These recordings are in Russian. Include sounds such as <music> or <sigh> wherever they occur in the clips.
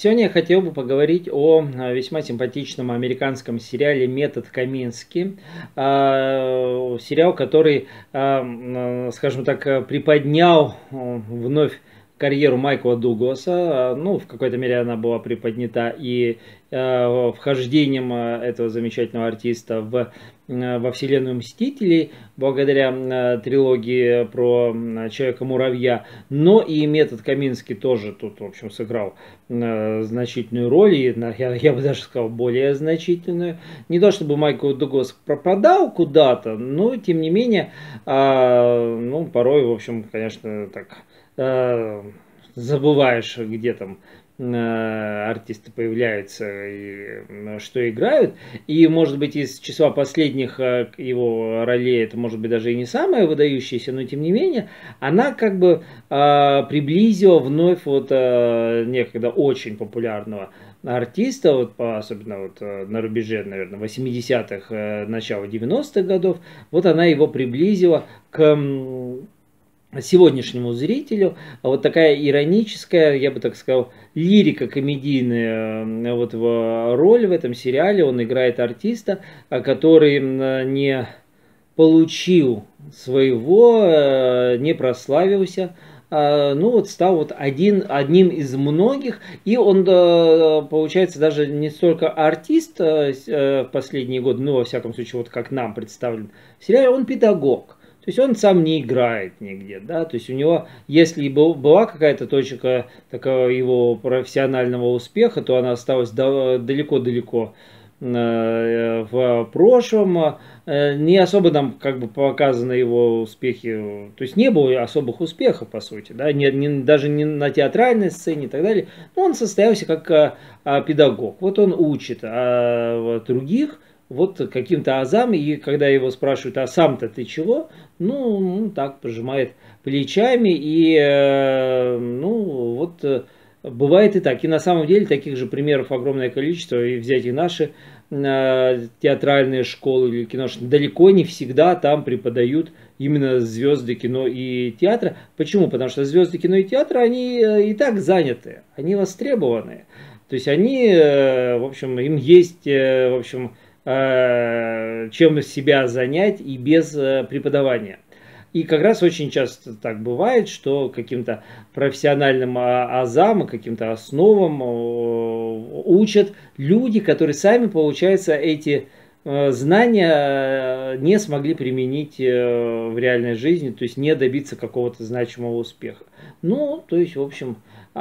Сегодня я хотел бы поговорить о а, весьма симпатичном американском сериале «Метод Камински». А, сериал, который, а, скажем так, приподнял вновь карьеру Майкла Дугласа. Ну, в какой-то мере она была приподнята и э, вхождением этого замечательного артиста в, во вселенную Мстителей, благодаря э, трилогии про Человека-муравья. Но и метод Каминский тоже тут, в общем, сыграл э, значительную роль, и я, я бы даже сказал, более значительную. Не то чтобы Майкл Дуглас пропадал куда-то, но, тем не менее, ну, порой, в общем, конечно, так забываешь, где там э, артисты появляются и что играют. И, может быть, из числа последних э, его ролей, это может быть даже и не самая выдающаяся, но тем не менее, она как бы приблизила вновь вот некогда очень популярного артиста, вот особенно вот на рубеже, наверное, 80-х, начала 90-х годов, вот она его приблизила к сегодняшнему зрителю а вот такая ироническая, я бы так сказал, лирика комедийная э, вот в роль в этом сериале. Он играет артиста, а, который не получил своего, э, не прославился, а, ну вот стал вот один, одним из многих, и он, э, получается, даже не столько артист в последние годы, ну, во всяком случае, вот как нам представлен в сериале, он педагог. То есть он сам не играет нигде, да, то есть у него, если была какая-то точка такого его профессионального успеха, то она осталась далеко-далеко э, в прошлом, э, не особо нам как бы показаны его успехи, то есть не было особых успехов по сути, да, не, не, даже не на театральной сцене и так далее, но он состоялся как а, а, педагог, вот он учит а, вот, других, вот каким-то азам, и когда его спрашивают, а сам-то ты чего, ну, ну так, пожимает плечами, и, э, ну, вот, э, бывает и так. И на самом деле таких же примеров огромное количество, и взять и наши э, театральные школы или кино, далеко не всегда там преподают именно звезды кино и театра. Почему? Потому что звезды кино и театра, они и так заняты, они востребованы. То есть они, в общем, им есть, в общем, чем себя занять и без э, преподавания. И как раз очень часто так бывает, что каким-то профессиональным а, азам, каким-то основам э, учат люди, которые сами, получается, эти знания не смогли применить в реальной жизни, то есть не добиться какого-то значимого успеха. Ну, то есть, в общем,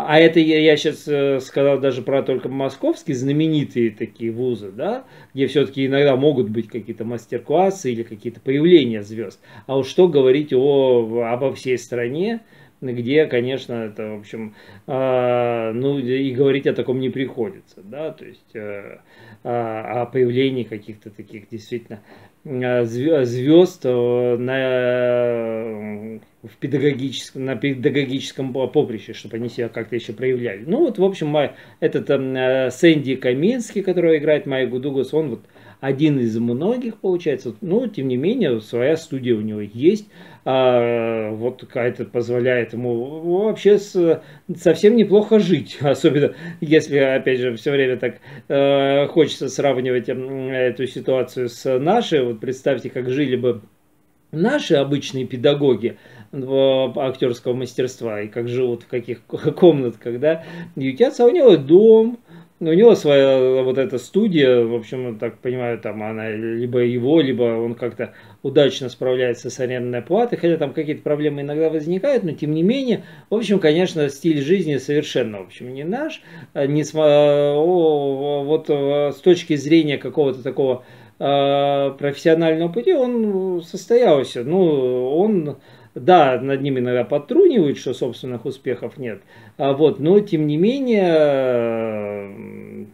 а это я, я сейчас э, сказал даже про только московские знаменитые такие вузы, да, где все-таки иногда могут быть какие-то мастер-классы или какие-то появления звезд. А уж что говорить о, обо всей стране, где, конечно, это, в общем, э, ну и говорить о таком не приходится, да, то есть э, о появлении каких-то таких действительно звезд э, на, в педагогическом, на педагогическом поприще, чтобы они себя как-то еще проявляли. Ну вот, в общем, этот э, Сэнди Каминский, который играет Майку Дуглас, он вот один из многих, получается. Но, тем не менее, своя студия у него есть. А, вот какая-то позволяет ему вообще с, совсем неплохо жить. <laughs> Особенно, если, опять же, все время так э, хочется сравнивать эту ситуацию с нашей. Вот представьте, как жили бы наши обычные педагоги актерского мастерства и как живут в каких <laughs> комнатках, да, ютятся, а у него дом, у него своя вот эта студия, в общем, так понимаю, там она либо его, либо он как-то удачно справляется с арендной платой, хотя там какие-то проблемы иногда возникают, но тем не менее, в общем, конечно, стиль жизни совершенно, в общем, не наш, а не с, вот э, с точки зрения какого-то такого а, профессионального пути он состоялся, ну, он да, над ним иногда подтрунивают, что собственных успехов нет. А вот, но тем не менее,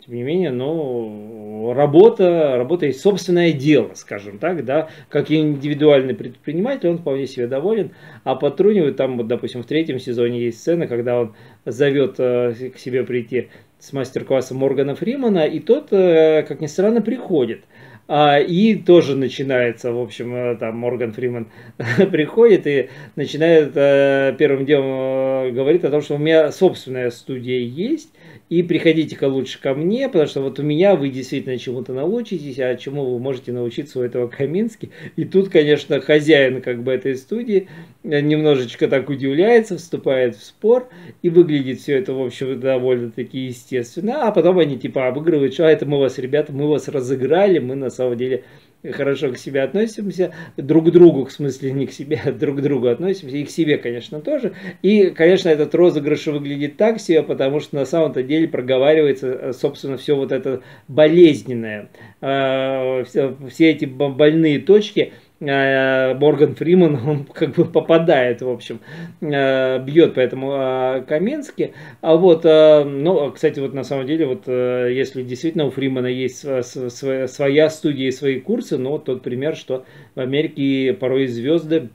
тем не менее, ну, работа, работа есть собственное дело, скажем так, да, как индивидуальный предприниматель, он вполне себе доволен, а подтрунивают там, вот, допустим, в третьем сезоне есть сцена, когда он зовет э, к себе прийти с мастер-класса Моргана Фримана, и тот, э, как ни странно, приходит. А, и тоже начинается, в общем, э, там Морган Фриман <laughs> приходит и начинает э, первым делом э, говорить о том, что у меня собственная студия есть, и приходите-ка лучше ко мне, потому что вот у меня вы действительно чему-то научитесь, а чему вы можете научиться у этого Камински. И тут, конечно, хозяин как бы этой студии немножечко так удивляется, вступает в спор, и выглядит все это, в общем, довольно-таки естественно, а потом они типа обыгрывают, что а это мы вас, ребята, мы вас разыграли, мы на самом деле хорошо к себе относимся, друг к другу, в смысле не к себе, а друг к другу относимся, и к себе, конечно, тоже. И, конечно, этот розыгрыш выглядит так себе, потому что на самом-то деле проговаривается, собственно, все вот это болезненное, а, все эти больные точки, Э, Морган Фриман, <laughs> он как бы попадает, в общем, э, бьет по этому э, Каменске. А вот, ну, кстати, вот на самом деле, вот если действительно у Фримана есть своя студия и свои курсы, ну, вот тот пример, что в Америке порой звезды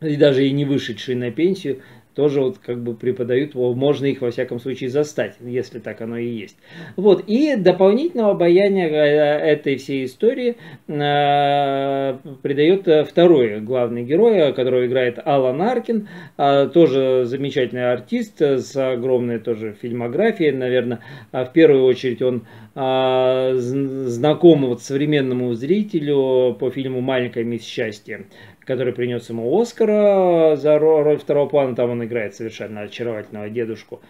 и даже и не вышедшие на пенсию, тоже вот как бы преподают, можно их во всяком случае застать, если так оно и есть. Вот, и дополнительного обаяния э, этой всей истории э, придает э, второй главный герой, которого играет Алан Аркин, тоже замечательный артист с огромной тоже фильмографией, наверное, а в первую очередь он э, знаком вот современному зрителю по фильму «Маленькая мисс счастье», который принес ему Оскара за роль второго плана. Там он играет совершенно очаровательного дедушку,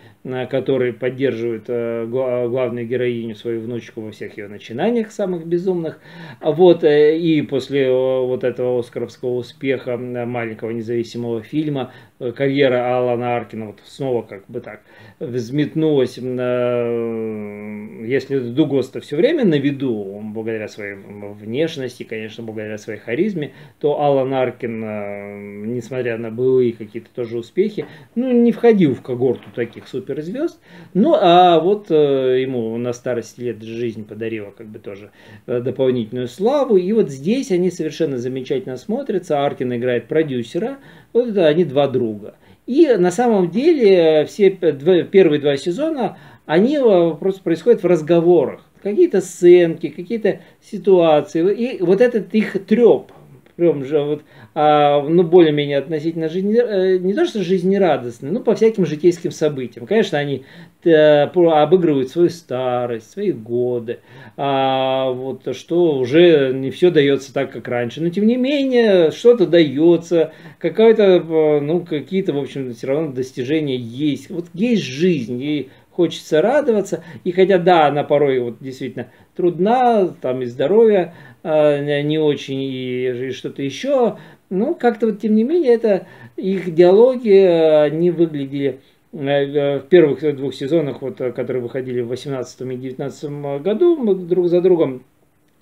который поддерживает э, главную героиню, свою внучку во всех ее начинаниях самых безумных. Вот, э, и после э, вот этого оскаровского успеха маленького независимого фильма карьера Алана Аркина вот снова как бы так взметнулась. Если Дугос-то все время на виду, благодаря своей внешности, конечно, благодаря своей харизме, то Алан Аркин, э, несмотря на былые какие-то тоже успехи, ну, не входил в когорту таких суперзвезд. Ну, а вот э, ему на старости лет жизнь подарила как бы тоже э, дополнительную славу. И вот здесь они совершенно замечательно смотрятся. Аркин играет продюсера, вот это они два друга. И на самом деле все первые два сезона, они просто происходят в разговорах. Какие-то сценки, какие-то ситуации. И вот этот их треп, прям же вот, а, ну, более-менее относительно жизни, э, не то что жизнерадостные, ну, по всяким житейским событиям. Конечно, они э, обыгрывают свою старость, свои годы, а, вот, что уже не все дается так, как раньше. Но, тем не менее, что-то дается, какая-то, э, ну, какие-то, в общем, все равно достижения есть. Вот есть жизнь, и хочется радоваться. И хотя, да, она порой вот действительно трудна, там и здоровье э, не очень, и, и что-то еще, ну, как-то вот, тем не менее, это их диалоги, они выглядели э, в первых двух сезонах, вот, которые выходили в 18 и 19 году друг за другом,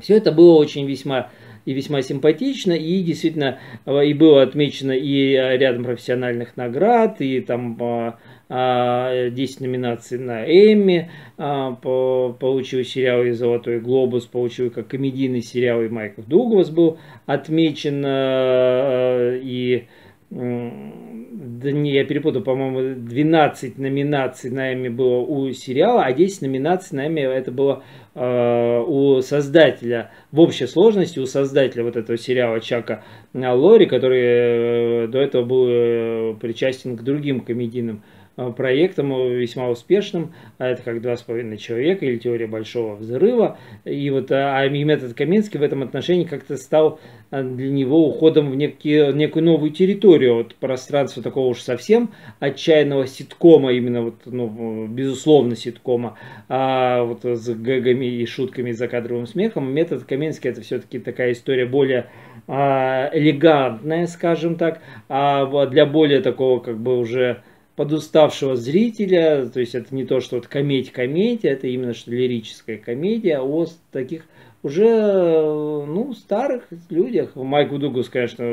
все это было очень весьма и весьма симпатично, и действительно и было отмечено и рядом профессиональных наград, и там 10 а, номинаций на Эмми, получил сериал и «Золотой глобус», получил как комедийный сериал, и Майкл Дуглас был отмечен, и да не, я перепутал, по-моему, 12 номинаций на Эмми было у сериала, а 10 номинаций на Эмми это было э, у создателя, в общей сложности у создателя вот этого сериала Чака Лори, который э, до этого был э, причастен к другим комедийным Э, проектом э, весьма успешным, а это как «Два с половиной человека» или «Теория большого взрыва». И вот а, а метод Каменский в этом отношении как-то стал э, для него уходом в некие, некую новую территорию, вот пространство такого уж совсем отчаянного ситкома, именно вот, ну, безусловно, ситкома, а вот с гэгами и шутками, за кадровым смехом. Метод Каменский это все-таки такая история более а, элегантная, скажем так, а для более такого как бы уже подуставшего зрителя, то есть это не то, что вот комедия-комедия, это именно что лирическая комедия о таких уже старых людях. Майк Дуглас, конечно,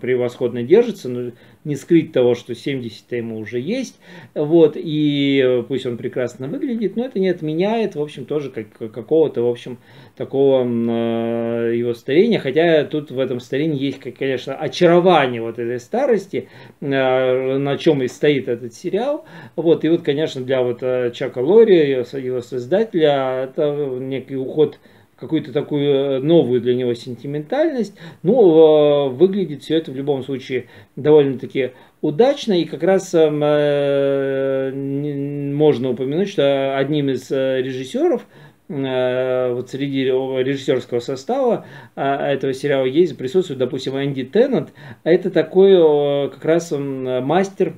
превосходно держится, но не скрыть того, что 70-то ему уже есть. Вот, и пусть он прекрасно выглядит, но это не отменяет, в общем, тоже как, какого-то, в общем, такого э, его старения. Хотя тут в этом старении есть, конечно, очарование вот этой старости, э, на чем и стоит этот сериал. Вот, и вот, конечно, для вот э, Чака Лори, его создателя, это некий уход какую-то такую новую для него сентиментальность. Но выглядит все это в любом случае довольно-таки удачно. И как раз можно упомянуть, что одним из режиссеров, Э, вот среди режиссерского состава этого сериала есть, присутствует, допустим, Энди Теннант. Это такой как раз мастер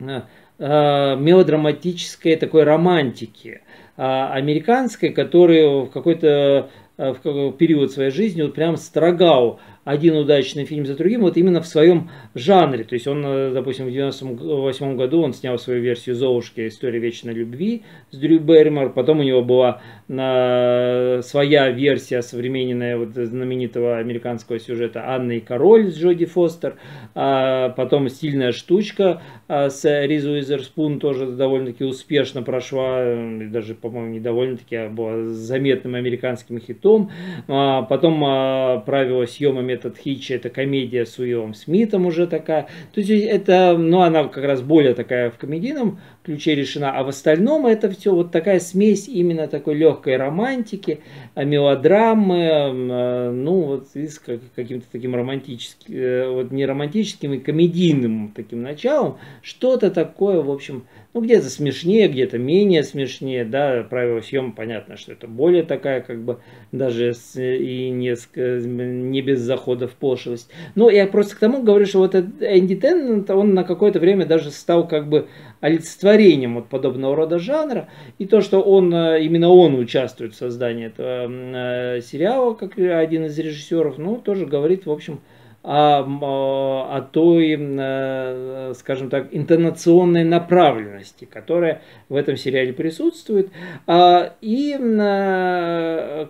э, э, мелодраматической такой романтики американской, который в какой-то в период своей жизни вот прям строгал один удачный фильм за другим, вот именно в своем жанре. То есть он, э, допустим, в 98 году он снял свою версию «Золушки. История вечной любви» с Дрю Берримор. Потом у него была на, своя версия современная вот, знаменитого американского сюжета «Анна и король» с Джоди Фостер. А потом «Стильная штучка» а, с Ризу Уизерспун тоже довольно-таки успешно прошла, даже, по-моему, не довольно-таки, а была заметным американским хитом. А, потом а, правила съемами метод Хитча, это комедия с Уиллом Смитом уже такая. То есть это, ну, она как раз более такая в комедийном ключе решена, а в остальном это все вот такая смесь именно такой легкой романтики, а, мелодрамы, а, ну, вот с каким-то таким романтическим, э, вот не романтическим и комедийным таким началом, что-то такое, в общем, ну, где-то смешнее, где-то менее смешнее, да, правила съема, понятно, что это более такая, как бы, даже и не, не без захода в пошлость. Но я просто к тому говорю, что вот Энди Теннант, он на какое-то время даже стал, как бы, олицетворением вот подобного рода жанра. И то, что он, э, именно он участвует в создании этого э, сериала, как один из режиссеров, ну, тоже говорит, в общем, о, о той, э, скажем так, интонационной направленности, которая в этом сериале присутствует. А, и,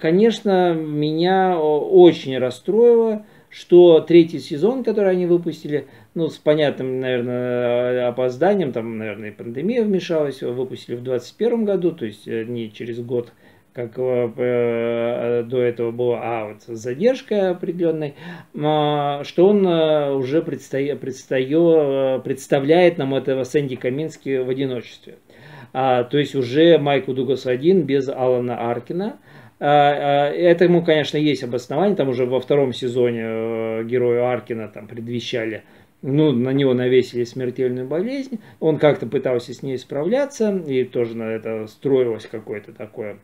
конечно, меня очень расстроило, что третий сезон, который они выпустили, ну, с понятным, наверное, опозданием, там, наверное, и пандемия вмешалась, выпустили в 2021 году, то есть э, не через год, как э, э, до этого было, а вот с задержкой определенной, э, что он э, уже предстоя, предстаю, представляет нам этого Сэнди Камински в одиночестве. А, то есть уже Майку Дугас один без Алана Аркина, а, а, Этому, конечно, есть обоснование. Там уже во втором сезоне э, герою Аркина там предвещали, ну, на него навесили смертельную болезнь. Он как-то пытался с ней справляться, и тоже на это строилось какое-то такое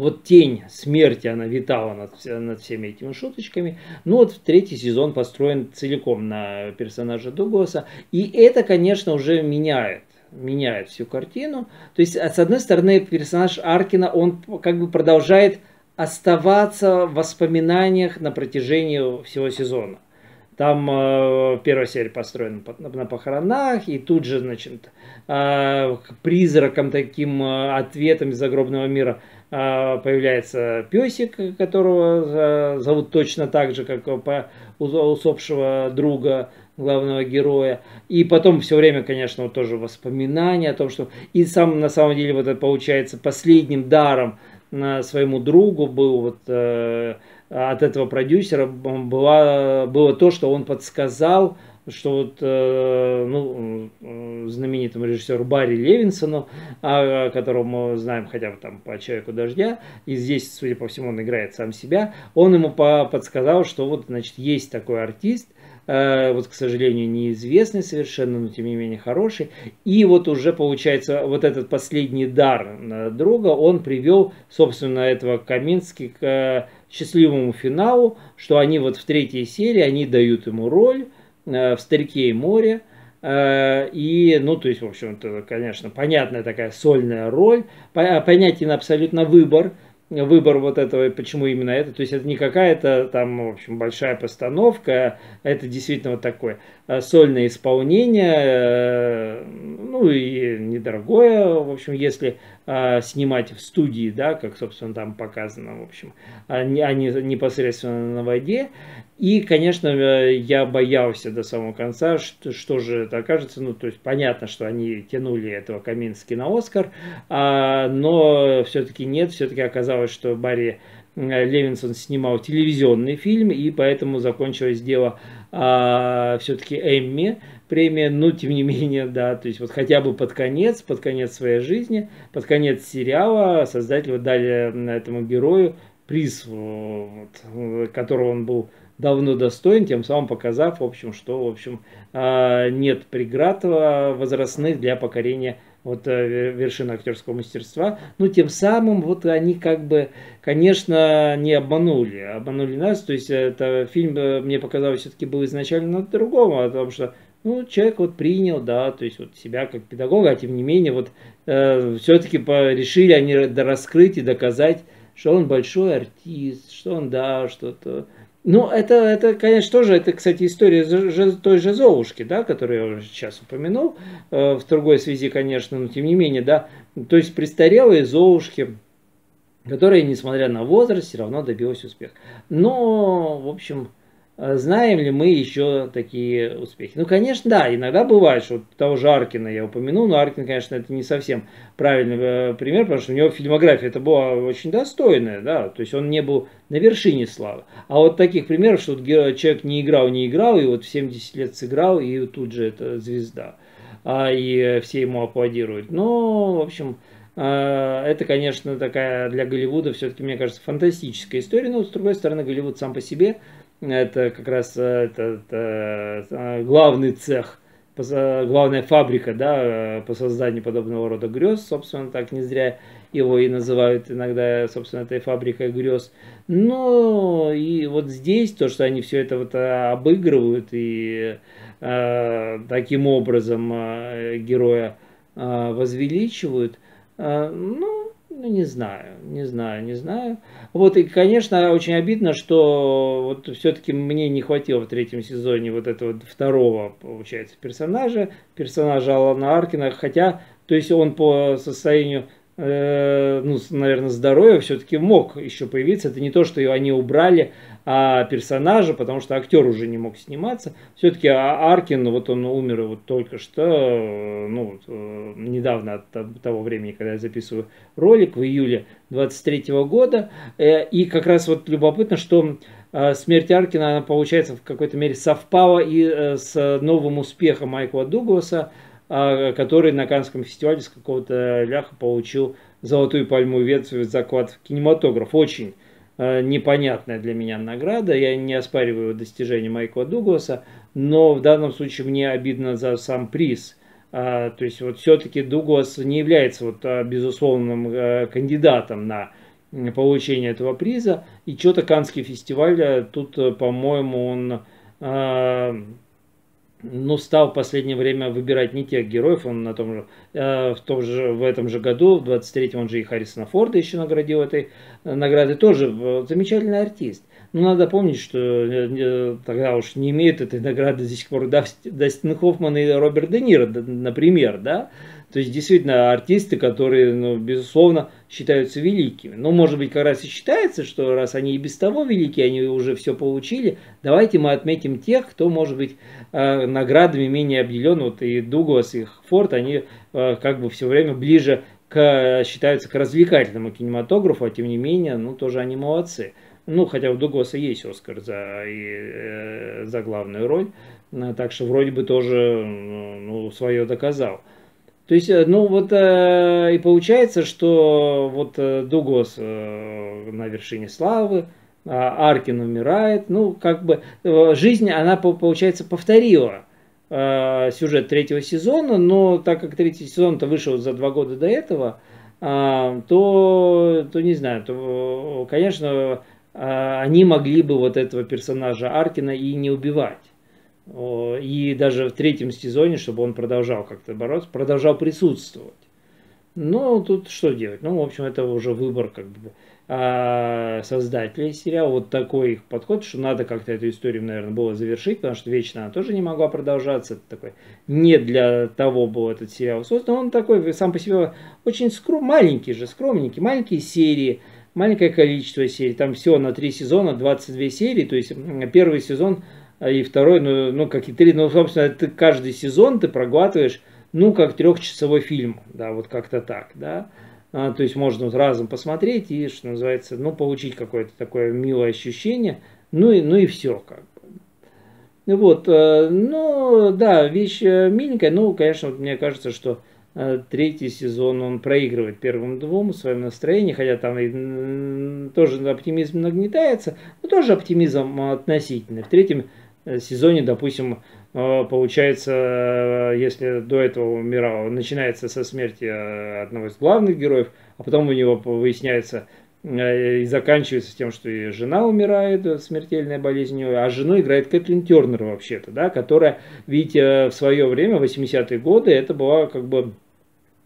вот тень смерти, она витала над, над всеми этими шуточками. Ну вот третий сезон построен целиком на персонаже Дугласа. И это, конечно, уже меняет меняет всю картину. То есть, с одной стороны, персонаж Аркина, он как бы продолжает оставаться в воспоминаниях на протяжении всего сезона. Там э, первая серия построена на, на похоронах, и тут же, значит, э, призраком таким э, ответом из загробного мира э, появляется песик, которого э, зовут точно так же, как по усопшего друга главного героя. И потом все время, конечно, вот тоже воспоминания о том, что... И сам, на самом деле, вот это получается последним даром на своему другу был вот э, от этого продюсера была, было то, что он подсказал, что вот э, ну, знаменитому режиссеру Барри Левинсону, о котором мы знаем хотя бы там по «Человеку дождя», и здесь, судя по всему, он играет сам себя, он ему подсказал, что вот, значит, есть такой артист, Э, вот, к сожалению, неизвестный совершенно, но тем не менее хороший. И вот уже получается вот этот последний дар друга, он привел, собственно, этого Камински к э, счастливому финалу, что они вот в третьей серии, они дают ему роль э, в «Старике и море», и, ну, то есть, в общем-то, конечно, понятная такая сольная роль, понятен абсолютно выбор, выбор вот этого, почему именно это. То есть это не какая-то там, в общем, большая постановка, это действительно вот такое э, сольное исполнение, э, ну и недорогое, в общем, если а, снимать в студии, да, как, собственно, там показано, в общем, а не, а не непосредственно на воде. И, конечно, э, я боялся до самого конца, что, что же это окажется. Ну, то есть понятно, что они тянули этого Камински на Оскар, а, но все-таки нет, все-таки оказалось, что Барри Левинсон снимал телевизионный фильм, и поэтому закончилось дело а, все-таки Эмми, премия, но тем не менее, да, то есть вот хотя бы под конец, под конец своей жизни, под конец сериала создатели дали этому герою приз, вот, которого он был давно достоин, тем самым показав, в общем, что, в общем, а, нет преград возрастных для покорения вот э, вершины актерского мастерства. Ну, тем самым вот они как бы, конечно, не обманули, обманули нас. То есть это фильм, э, мне показалось, все-таки был изначально на другом, о том, что ну, человек вот принял, да, то есть вот себя как педагога, а тем не менее вот э, все-таки решили они раскрыть и доказать, что он большой артист, что он, да, что-то ну, это, это, конечно, тоже, это, кстати, история той же Золушки, да, которую я уже сейчас упомянул, э, в другой связи, конечно, но тем не менее, да, то есть престарелые Золушки, которая, несмотря на возраст, все равно добилась успеха. Но, в общем, знаем ли мы еще такие успехи? Ну, конечно, да, иногда бывает, что вот того же Аркина я упомянул, но Аркин, конечно, это не совсем правильный э, пример, потому что у него фильмография это была очень достойная, да, то есть он не был на вершине славы. А вот таких примеров, что человек не играл, не играл, и вот в 70 лет сыграл, и тут же это звезда, а, и все ему аплодируют. Но, в общем, а, это, конечно, такая для Голливуда все-таки, мне кажется, фантастическая история, но с другой стороны, Голливуд сам по себе – это как раз э, это, это э, главный цех, главная фабрика да, э, по созданию подобного рода грез, собственно, так не зря его и называют иногда, собственно, этой фабрикой грез. Но и вот здесь то, что они все это вот обыгрывают и э, таким образом э, героя э, возвеличивают, э, ну, ну, не знаю, не знаю, не знаю. Вот, и, конечно, очень обидно, что вот все-таки мне не хватило в третьем сезоне вот этого второго, получается, персонажа, персонажа Алана Аркина, хотя, то есть он по состоянию Э, ну, наверное, здоровья все-таки мог еще появиться. Это не то, что они убрали а персонажа, потому что актер уже не мог сниматься. Все-таки а, Аркин, вот он умер вот только что, э, ну, вот, э, недавно от того времени, когда я записываю ролик, в июле 23 года. И как раз вот любопытно, что смерть Аркина, она, получается, в какой-то мере совпала и с новым успехом Майкла Дугласа, который на Канском фестивале с какого-то ляха получил золотую пальму ветвь заклад в кинематограф. Очень непонятная для меня награда. Я не оспариваю достижения Майкла Дугласа, но в данном случае мне обидно за сам приз. А, то есть вот все-таки Дуглас не является вот безусловным кандидатом на получение этого приза. И что-то Канский фестиваль тут, по-моему, он ну, стал в последнее время выбирать не тех героев, он на том же, э, в, том же, в этом же году, в 23-м, он же и Харрисона Форда еще наградил этой э, награды, тоже э, замечательный артист. Но надо помнить, что э, э, тогда уж не имеют этой награды до сих пор Дастин Хоффман и Роберт Де Ниро, например, да, то есть, действительно, артисты, которые, ну, безусловно, считаются великими. Но, может быть, как раз и считается, что раз они и без того велики, они уже все получили, давайте мы отметим тех, кто, может быть, э, наградами менее обделен. Вот и Дуглас, и Форд, они э, как бы все время ближе к, считаются к развлекательному кинематографу, а тем не менее, ну, тоже они молодцы. Ну, хотя у Дугласа есть Оскар за, и, э, за главную роль, так что вроде бы тоже ну, свое доказал. То есть, э, ну вот э, и получается, что вот э, Дуглас э, на вершине славы, э, Аркин умирает, ну как бы э, жизнь, она получается повторила э, сюжет третьего сезона, но так как третий сезон-то вышел за два года до этого, э, то, то не знаю, то, конечно, э, они могли бы вот этого персонажа Аркина и не убивать. И даже в третьем сезоне, чтобы он продолжал как-то бороться, продолжал присутствовать. Ну, тут что делать? Ну, в общем, это уже выбор как бы а, создателей сериала. Вот такой их подход, что надо как-то эту историю, наверное, было завершить, потому что вечно она тоже не могла продолжаться. Это такой не для того был этот сериал создан. Он такой сам по себе очень скром, маленький же, скромненький, маленькие серии, маленькое количество серий. Там всего на три сезона 22 серии, то есть первый сезон и второй, ну, ну как и три, ну, собственно, ты каждый сезон ты проглатываешь, ну, как трехчасовой фильм, да, вот как-то так, да. А, то есть можно вот разом посмотреть и, что называется, ну, получить какое-то такое милое ощущение, ну и, ну и все, как бы. Вот, ну, да, вещь миленькая, ну, конечно, вот мне кажется, что третий сезон он проигрывает первым двум в своем настроении, хотя там и, тоже оптимизм нагнетается, но тоже оптимизм относительный. В третьем сезоне, допустим, получается, если до этого умирал, начинается со смерти одного из главных героев, а потом у него выясняется, Э, и заканчивается тем, что и жена умирает смертельной болезнью, а жену играет Кэтлин Тернер вообще-то, да, которая, видите, в свое время, 80-е годы, это была как бы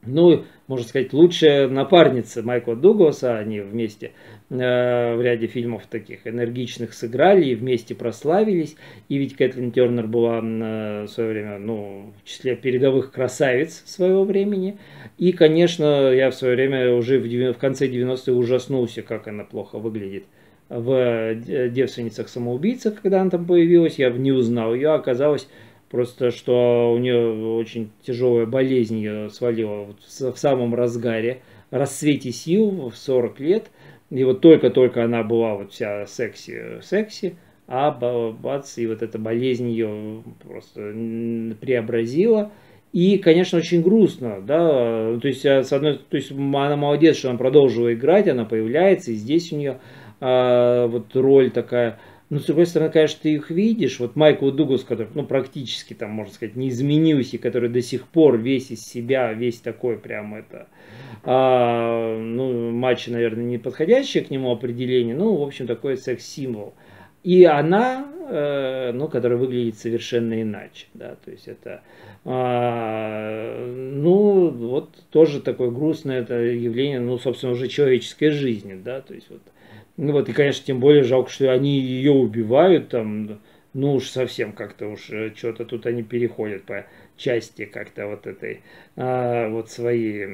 ну, можно сказать, лучшая напарница Майкла Дугласа, они вместе э, в ряде фильмов таких энергичных сыграли и вместе прославились. И ведь Кэтлин Тернер была э, в свое время, ну, в числе передовых красавиц своего времени. И, конечно, я в свое время уже в, 90, в конце 90-х ужаснулся, как она плохо выглядит в э, «Девственницах самоубийцах», когда она там появилась, я не узнал ее, оказалось Просто что у нее очень тяжелая болезнь ее свалила в самом разгаре, расцвете сил в 40 лет. И вот только-только она была вот вся секси, секси, а бац, и вот эта болезнь ее просто преобразила. И, конечно, очень грустно, да, то есть, с одной, то есть она молодец, что она продолжила играть, она появляется, и здесь у нее а, вот роль такая но, с другой стороны, конечно, ты их видишь. Вот Майкл Дуглас, который, ну, практически, там, можно сказать, не изменился, который до сих пор весь из себя, весь такой прям это... А, ну, матчи, наверное, не подходящее к нему определение. Ну, в общем, такой секс-символ. И она, э, ну, которая выглядит совершенно иначе, да, то есть это, э, ну, вот тоже такое грустное это явление, ну, собственно, уже человеческой жизни, да, то есть вот ну вот, и, конечно, тем более жалко, что они ее убивают там, ну уж совсем как-то уж э, что-то тут они переходят по части как-то вот этой, а, вот свои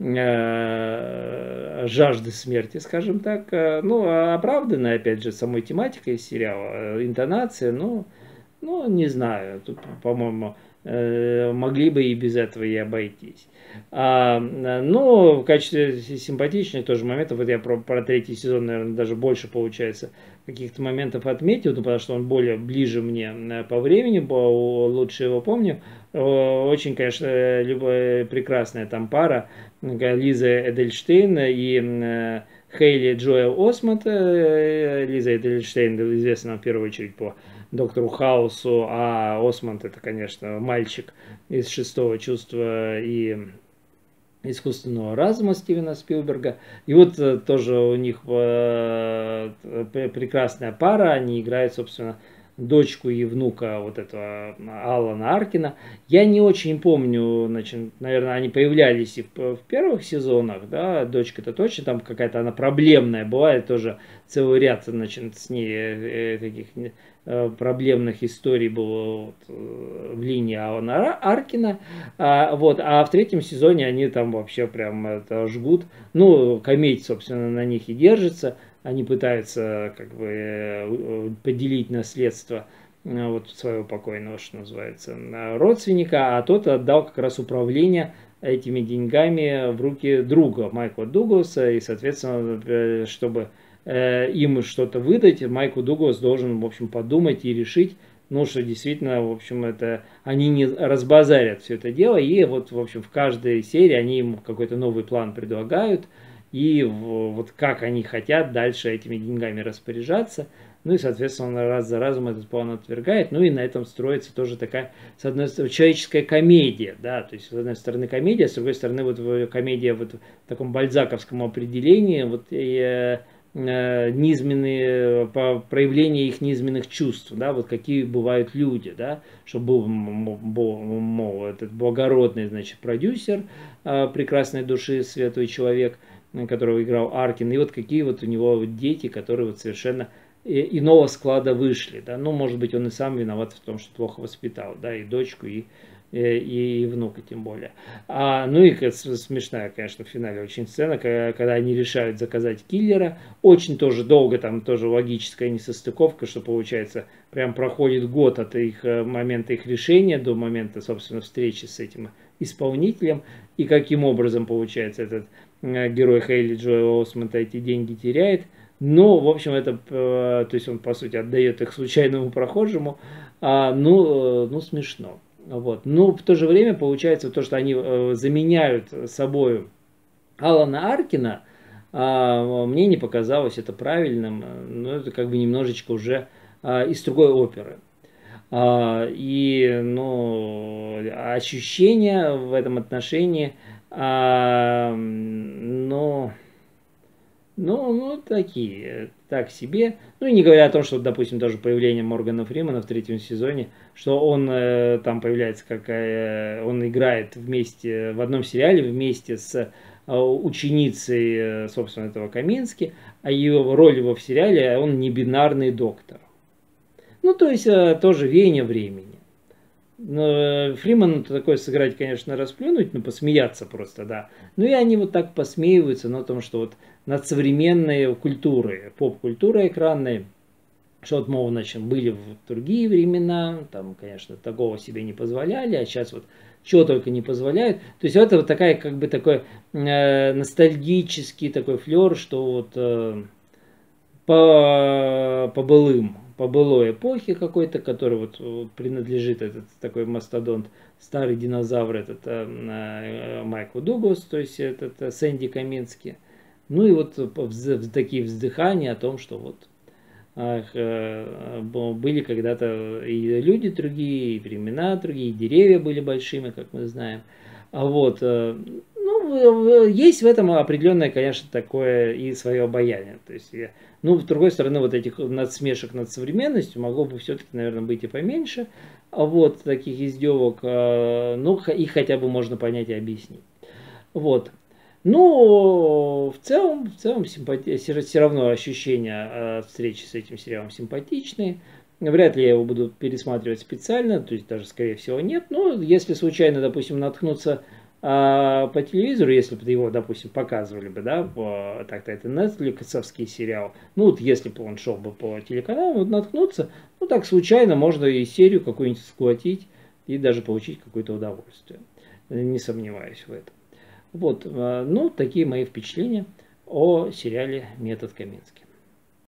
а, <laughs> жажды смерти, скажем так. А, ну, оправданная, опять же, самой тематикой сериала, интонация, ну, ну, не знаю, тут, по-моему, Э, могли бы и без этого и обойтись. А, но в качестве симпатичных тоже моментов, вот я про, про третий сезон, наверное, даже больше получается каких-то моментов отметил, ну, потому что он более ближе мне э, по времени, по, лучше его помню. Очень, конечно, любая прекрасная там пара, Лиза Эдельштейн и Хейли Джоэл Осмот. Э, Лиза Эдельштейн известна в первую очередь по доктору Хаусу, а Осмонд это, конечно, мальчик из шестого чувства и искусственного разума Стивена Спилберга. И вот э, тоже у них э, прекрасная пара, они играют, собственно, дочку и внука вот этого Алана Аркина. Я не очень помню, значит, наверное, они появлялись и в, первых сезонах, да, дочка-то точно там какая-то она проблемная, бывает тоже целый ряд, значит, с ней э, таких Э, проблемных историй было вот, э, в линии Алана Аркина. А, вот, а в третьем сезоне они там вообще прям это жгут. Ну, комедия, собственно, на них и держится. Они пытаются как бы э, поделить наследство вот своего покойного, что называется, родственника, а тот отдал как раз управление этими деньгами в руки друга Майкла Дугласа, и, соответственно, чтобы Э, им что-то выдать, Майкл Дуглас должен, в общем, подумать и решить, ну, что действительно, в общем, это они не разбазарят все это дело, и вот, в общем, в каждой серии они им какой-то новый план предлагают, и вот как они хотят дальше этими деньгами распоряжаться, ну и, соответственно, он раз за разом этот план отвергает, ну и на этом строится тоже такая, с одной стороны, человеческая комедия, да, то есть, с одной стороны, комедия, с другой стороны, вот комедия вот в таком бальзаковском определении, вот, и, Э, низменные, по проявление их низменных чувств, да, вот какие бывают люди, да, чтобы был, этот благородный, значит, продюсер э, прекрасной души, светлый человек, которого играл Аркин, и вот какие вот у него дети, которые вот совершенно иного склада вышли, да, ну, может быть, он и сам виноват в том, что плохо воспитал, да, и дочку, и Э, и, и внука тем более. А, ну и смешная, конечно, в финале очень сцена, когда, они решают заказать киллера. Очень тоже долго, там тоже логическая несостыковка, что получается, прям проходит год от их э, момента их решения до момента, собственно, встречи с этим исполнителем. И каким образом, получается, этот э, герой Хейли Джоэла Осмонта эти деньги теряет. Но, в общем, это, э, то есть он, по сути, отдает их случайному прохожему, а, ну, э, ну, смешно. Вот. Но в то же время получается то, что они э, заменяют собой Алана Аркина, а, мне не показалось это правильным, но это как бы немножечко уже а, из другой оперы. И ну, ощущения в этом отношении, ну, ну, ну, такие, так себе. Ну, и не говоря о том, что, допустим, тоже появление Моргана Фримана в третьем сезоне, что он э, там появляется, как э, он играет вместе, в одном сериале вместе с э, ученицей, э, собственно, этого Камински, а его роль его в сериале, он не бинарный доктор. Ну, то есть, э, тоже веяние времени. Но Фриману такое сыграть, конечно, расплюнуть, но посмеяться просто, да. Ну и они вот так посмеиваются на том, что вот над современной культурой, поп-культурой экранной, что вот, мол, значит, были в другие времена, там, конечно, такого себе не позволяли, а сейчас вот чего только не позволяют. То есть это вот такая, как бы такой э, ностальгический такой флер, что вот э, по, по былым по былой эпохе какой-то, который вот, вот принадлежит этот такой мастодонт, старый динозавр, этот э, э, Майкл Дуглас, то есть этот э, Сэнди Каминский. Ну и вот такие вздыхания о том, что вот э, были когда-то и люди другие, и времена другие, и деревья были большими, как мы знаем. А вот, э, есть в этом определенное, конечно, такое и свое обаяние. То есть я ну, с другой стороны, вот этих надсмешек над современностью могло бы все-таки, наверное, быть и поменьше. А вот таких издевок, а, ну, их хотя бы можно понять и объяснить. Вот. Ну, в целом, в целом симпати... все равно ощущения встречи с этим сериалом симпатичные. Вряд ли я его буду пересматривать специально, то есть даже, скорее всего, нет. Но если случайно, допустим, наткнуться а по телевизору, если бы его, допустим, показывали бы, да, так-то это Netflix сериал, ну вот если бы он шел бы по телеканалу, вот наткнуться, ну так случайно можно и серию какую-нибудь схватить и даже получить какое-то удовольствие. Не сомневаюсь в этом. Вот, а, ну, такие мои впечатления о сериале «Метод Каминский».